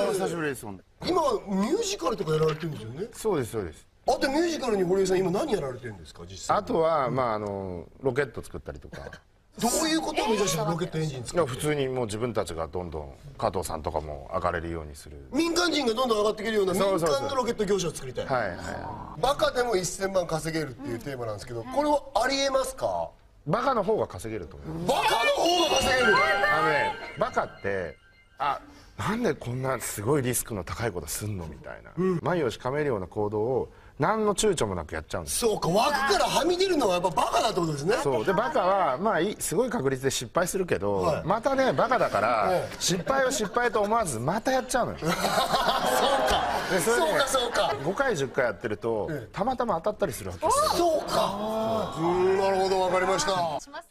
お久しぶりです今はミュージカルとかやられてるんですよね。そうですそうです。あとミュージカルに堀江さん今何やられてるんですか実際。あとはまああのロケット作ったりとか。どういうことを目指してロケットエンジンい作るや普通にもう自分たちがどんどん加藤さんとかも上がれるようにする。民間人がどんどん上がっていけるような民間のロケット業者を作りたい。はいはバカでも1000万稼げるっていうテーマなんですけどこれはありえますか？いバカの方が稼げると思うバカの方が稼げる。あのねバカってあなんでこんなすごいリスクの高いことすんのみたいな、眉をしかめるような行動を何の躊躇もなくやっちゃうんですそうか枠からはみ出るのはやっぱバカだってことですね。そう。でバカはまあいいすごい確率で失敗するけど、はい。またねバカだから、え失敗を失敗と思わずまたやっちゃうのよ。そうか。でそれでそうかそうか。5回10回やってると、たまたま当たったりするわけですよ。そうか。う。んなるほどわかりました